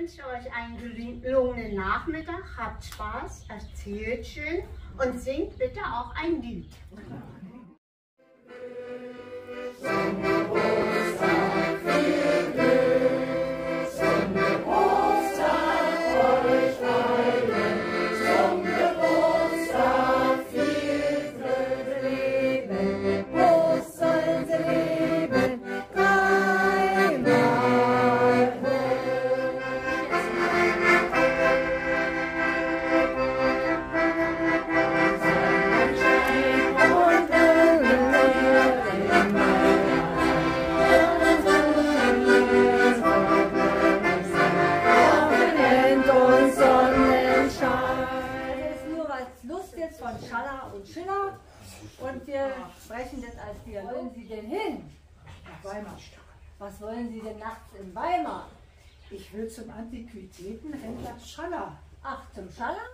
wünsche euch einen gelungenen Nachmittag, habt Spaß, erzählt schön und singt bitte auch ein Lied. Was wollen Sie denn nachts in Weimar? Ich will zum Antiquitätenhändler Schaller. Ach, zum Schaller?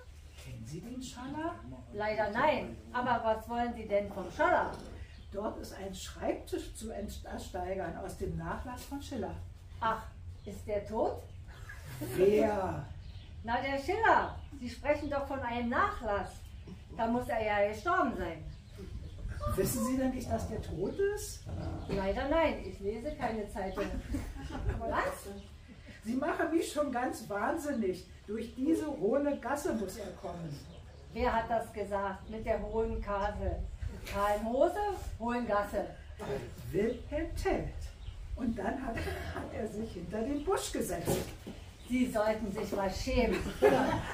Kennen Sie den Schaller? Leider nein. Aber was wollen Sie denn vom Schaller? Dort ist ein Schreibtisch zu ersteigern aus dem Nachlass von Schiller. Ach, ist der tot? Wer? Na, der Schiller. Sie sprechen doch von einem Nachlass. Da muss er ja gestorben sein. Wissen Sie denn nicht, dass der tot ist? Leider nein, ich lese keine Zeitung. Was? Sie machen mich schon ganz wahnsinnig. Durch diese hohle Gasse muss er kommen. Wer hat das gesagt mit der hohen Kase? Karl Mose, hohen Gasse. Wilhelm Tell. Und dann hat, hat er sich hinter den Busch gesetzt. Sie sollten sich mal schämen.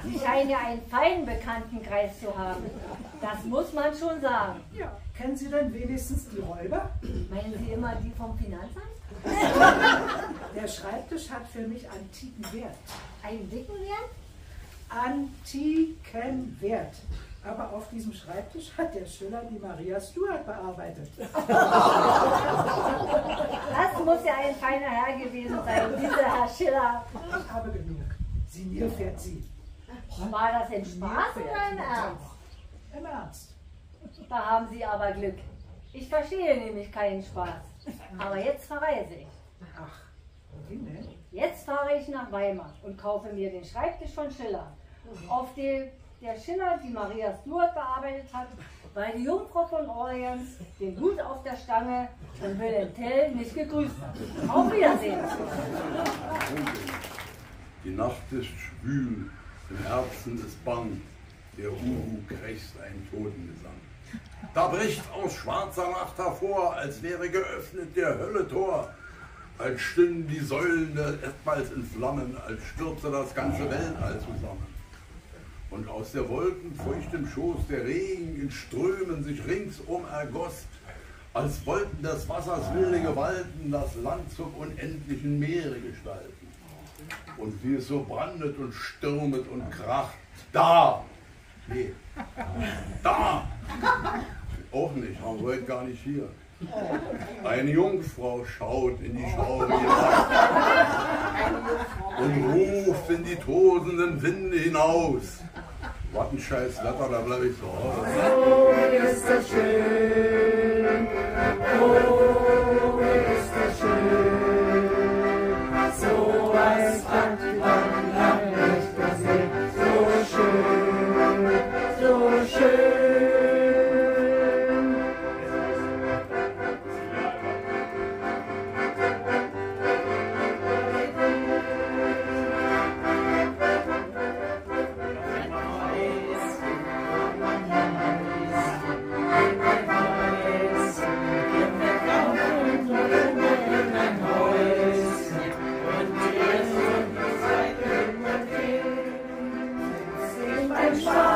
Sie scheinen ja einen feinen Bekanntenkreis zu haben. Das muss man schon sagen. Ja. Kennen Sie denn wenigstens die Räuber? Meinen Sie immer die vom Finanzamt? Der Schreibtisch hat für mich antiken Wert. Einen dicken Wert? Antiken Wert. Aber auf diesem Schreibtisch hat der Schüler die Maria Stuart bearbeitet. Das muss ja ein feiner Herr gewesen sein, dieser Herr Schiller. Ich habe genug. Sie mir fährt sie. War das in Spaß oder im Ernst? Im Ernst. Da haben Sie aber Glück. Ich verstehe nämlich keinen Spaß. Aber jetzt verreise ich. Ach, wie denn? Jetzt fahre ich nach Weimar und kaufe mir den Schreibtisch von Schiller, auf dem der Schiller die Maria Stuart bearbeitet hat, weil die Jungfrau von Orleans den Hut auf der Stange und Wilhelm Tell nicht gegrüßt hat. Auf Wiedersehen. Die Nacht ist schwül, im Herzen ist bang, der Uhu krächzt einen Totengesang. Da bricht aus schwarzer Nacht hervor, als wäre geöffnet der Hölle Tor, als stünden die Säulen des Erdballs in Flammen, als stürze das ganze Weltall zusammen. Und aus der Wolken feuchtem Schoß der Regen in Strömen sich ringsum ergoss, als wollten des Wassers wilde Gewalten das Land zum unendlichen Meere gestalten. Und wie es so brandet und stürmet und kracht, da, nee, da, auch nicht, haben wir heute gar nicht hier. Eine Jungfrau schaut in die Schraube und ruft in die tosenden Winde hinaus. Was ein scheiß Wetter, da bleib ich so raus. Oh, ist das schön. Oh, Christ.